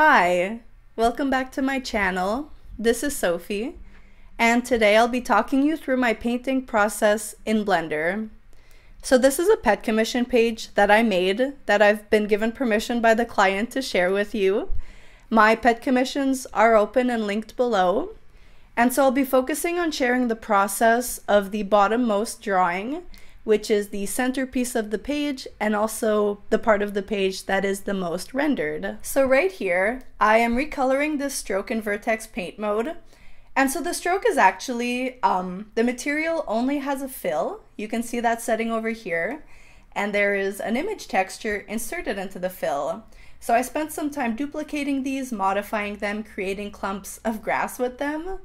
Hi, welcome back to my channel. This is Sophie, and today I'll be talking you through my painting process in Blender. So this is a pet commission page that I made that I've been given permission by the client to share with you. My pet commissions are open and linked below, and so I'll be focusing on sharing the process of the bottommost drawing which is the centerpiece of the page and also the part of the page that is the most rendered. So right here, I am recoloring this stroke in vertex paint mode. And so the stroke is actually, um, the material only has a fill. You can see that setting over here. And there is an image texture inserted into the fill. So I spent some time duplicating these, modifying them, creating clumps of grass with them.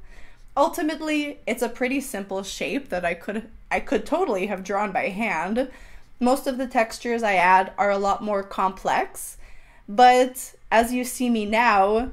Ultimately, it's a pretty simple shape that I could I could totally have drawn by hand. Most of the textures I add are a lot more complex, but as you see me now,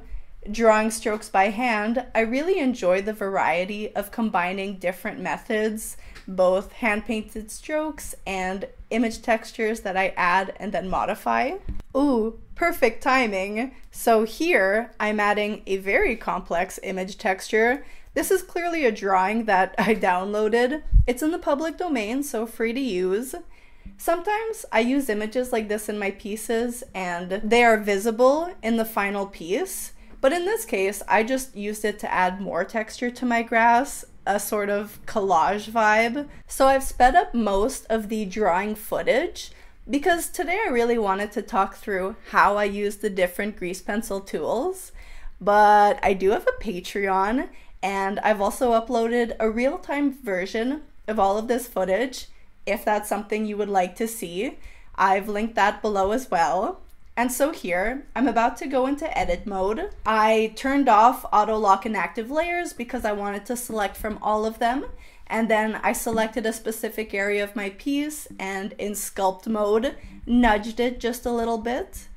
drawing strokes by hand, I really enjoy the variety of combining different methods, both hand painted strokes and image textures that I add and then modify. Ooh, perfect timing! So here I'm adding a very complex image texture this is clearly a drawing that I downloaded. It's in the public domain, so free to use. Sometimes I use images like this in my pieces and they are visible in the final piece. But in this case, I just used it to add more texture to my grass, a sort of collage vibe. So I've sped up most of the drawing footage because today I really wanted to talk through how I use the different grease pencil tools. But I do have a Patreon and I've also uploaded a real time version of all of this footage if that's something you would like to see. I've linked that below as well. And so here, I'm about to go into edit mode. I turned off auto lock and active layers because I wanted to select from all of them. And then I selected a specific area of my piece and in sculpt mode, nudged it just a little bit.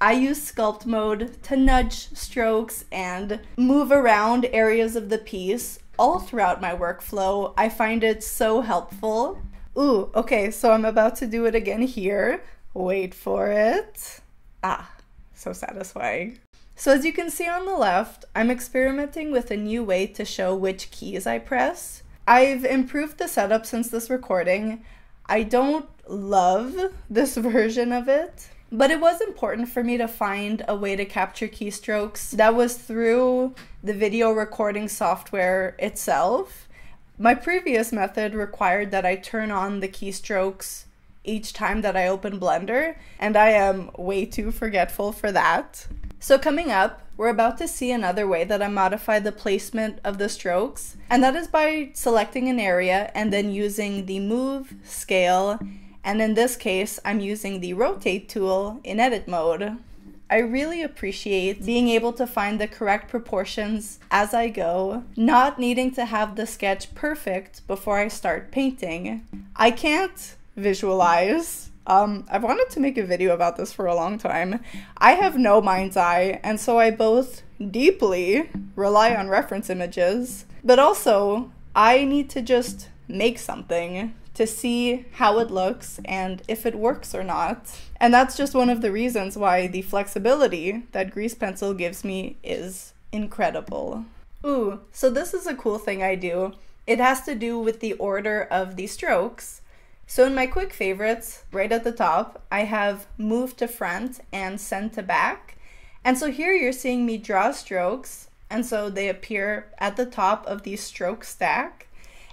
I use sculpt mode to nudge strokes and move around areas of the piece all throughout my workflow. I find it so helpful. Ooh, okay, so I'm about to do it again here. Wait for it. Ah, so satisfying. So as you can see on the left, I'm experimenting with a new way to show which keys I press. I've improved the setup since this recording. I don't love this version of it, but it was important for me to find a way to capture keystrokes that was through the video recording software itself. My previous method required that I turn on the keystrokes each time that I open Blender, and I am way too forgetful for that. So coming up, we're about to see another way that I modify the placement of the strokes, and that is by selecting an area and then using the move, scale, and in this case, I'm using the rotate tool in edit mode. I really appreciate being able to find the correct proportions as I go, not needing to have the sketch perfect before I start painting. I can't visualize. Um, I've wanted to make a video about this for a long time. I have no mind's eye, and so I both deeply rely on reference images, but also I need to just make something to see how it looks and if it works or not. And that's just one of the reasons why the flexibility that Grease Pencil gives me is incredible. Ooh, so this is a cool thing I do. It has to do with the order of the strokes. So in my quick favorites, right at the top, I have move to front and send to back. And so here you're seeing me draw strokes, and so they appear at the top of the stroke stack.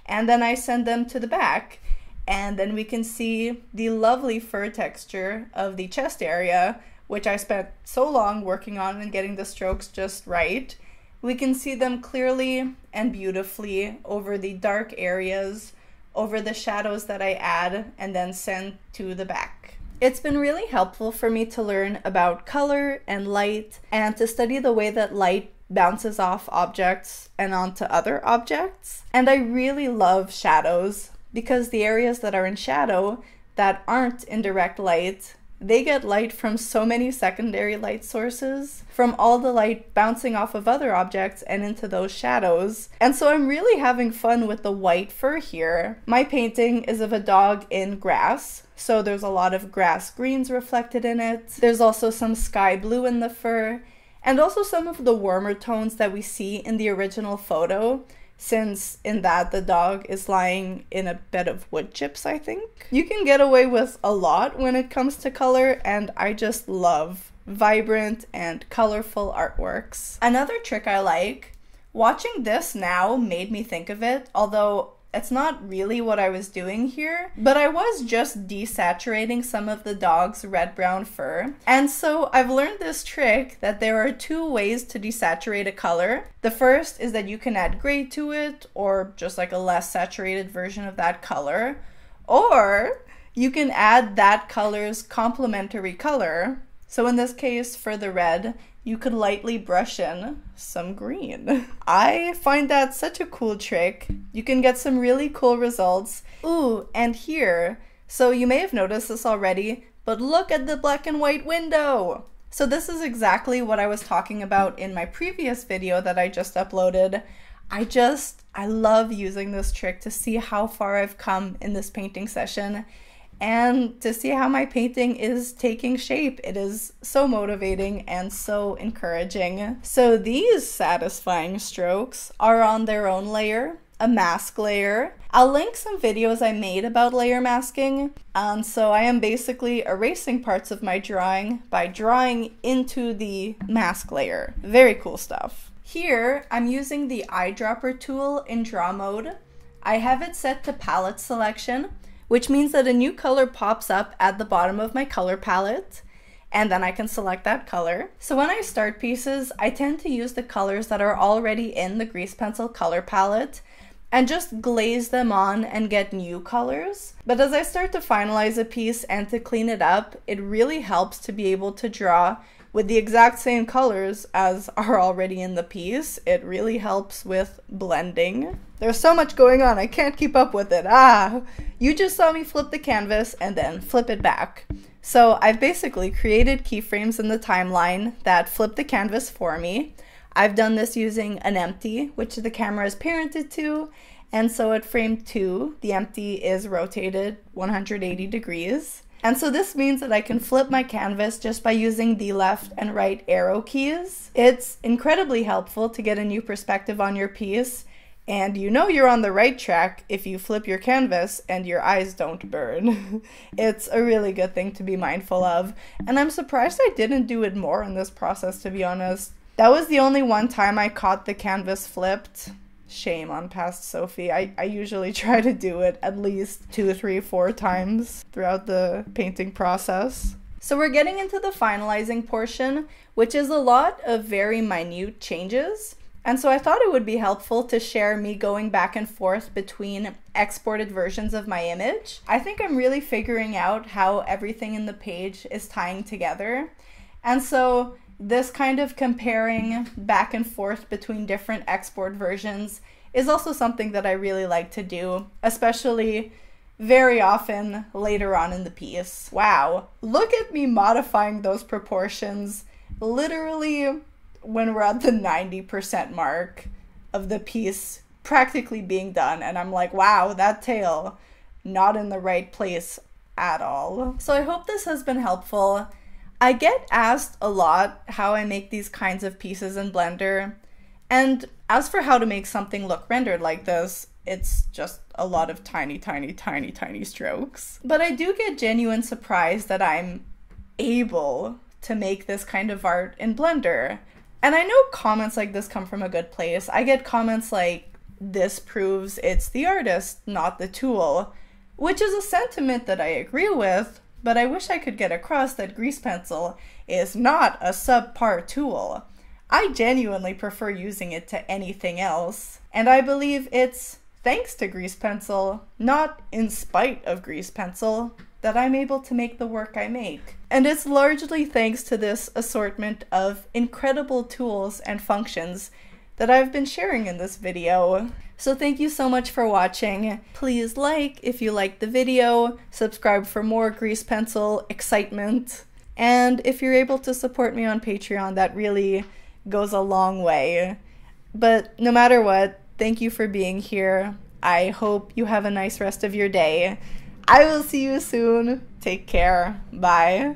And then I send them to the back and then we can see the lovely fur texture of the chest area, which I spent so long working on and getting the strokes just right. We can see them clearly and beautifully over the dark areas, over the shadows that I add and then send to the back. It's been really helpful for me to learn about color and light and to study the way that light bounces off objects and onto other objects. And I really love shadows because the areas that are in shadow that aren't in direct light they get light from so many secondary light sources, from all the light bouncing off of other objects and into those shadows. And so I'm really having fun with the white fur here. My painting is of a dog in grass, so there's a lot of grass greens reflected in it. There's also some sky blue in the fur, and also some of the warmer tones that we see in the original photo since in that the dog is lying in a bed of wood chips, I think. You can get away with a lot when it comes to color, and I just love vibrant and colorful artworks. Another trick I like, watching this now made me think of it, although it's not really what I was doing here, but I was just desaturating some of the dog's red brown fur. And so I've learned this trick that there are two ways to desaturate a color. The first is that you can add gray to it, or just like a less saturated version of that color, or you can add that color's complementary color. So in this case, for the red, you could lightly brush in some green. I find that such a cool trick. You can get some really cool results. Ooh, and here, so you may have noticed this already, but look at the black and white window. So this is exactly what I was talking about in my previous video that I just uploaded. I just, I love using this trick to see how far I've come in this painting session and to see how my painting is taking shape. It is so motivating and so encouraging. So these satisfying strokes are on their own layer, a mask layer. I'll link some videos I made about layer masking. And so I am basically erasing parts of my drawing by drawing into the mask layer. Very cool stuff. Here, I'm using the eyedropper tool in draw mode. I have it set to palette selection, which means that a new color pops up at the bottom of my color palette and then I can select that color. So when I start pieces, I tend to use the colors that are already in the grease pencil color palette and just glaze them on and get new colors. But as I start to finalize a piece and to clean it up, it really helps to be able to draw with the exact same colors as are already in the piece. It really helps with blending. There's so much going on, I can't keep up with it. Ah, you just saw me flip the canvas and then flip it back. So I've basically created keyframes in the timeline that flip the canvas for me. I've done this using an empty, which the camera is parented to, and so at frame 2, the empty is rotated 180 degrees. And so this means that I can flip my canvas just by using the left and right arrow keys. It's incredibly helpful to get a new perspective on your piece, and you know you're on the right track if you flip your canvas and your eyes don't burn. it's a really good thing to be mindful of, and I'm surprised I didn't do it more in this process, to be honest. That was the only one time I caught the canvas flipped shame on past Sophie. I, I usually try to do it at least two, three, four times throughout the painting process. So we're getting into the finalizing portion, which is a lot of very minute changes. And so I thought it would be helpful to share me going back and forth between exported versions of my image. I think I'm really figuring out how everything in the page is tying together. And so this kind of comparing back and forth between different export versions is also something that I really like to do, especially very often later on in the piece. Wow, look at me modifying those proportions literally when we're at the 90% mark of the piece practically being done, and I'm like, wow, that tail not in the right place at all. So I hope this has been helpful. I get asked a lot how I make these kinds of pieces in Blender. And as for how to make something look rendered like this, it's just a lot of tiny, tiny, tiny, tiny strokes. But I do get genuine surprise that I'm able to make this kind of art in Blender. And I know comments like this come from a good place. I get comments like, this proves it's the artist, not the tool, which is a sentiment that I agree with, but I wish I could get across that grease pencil is not a subpar tool. I genuinely prefer using it to anything else, and I believe it's thanks to grease pencil, not in spite of grease pencil, that I'm able to make the work I make. And it's largely thanks to this assortment of incredible tools and functions that I've been sharing in this video. So thank you so much for watching. Please like if you liked the video, subscribe for more grease pencil excitement, and if you're able to support me on Patreon, that really goes a long way. But no matter what, thank you for being here. I hope you have a nice rest of your day. I will see you soon. Take care. Bye.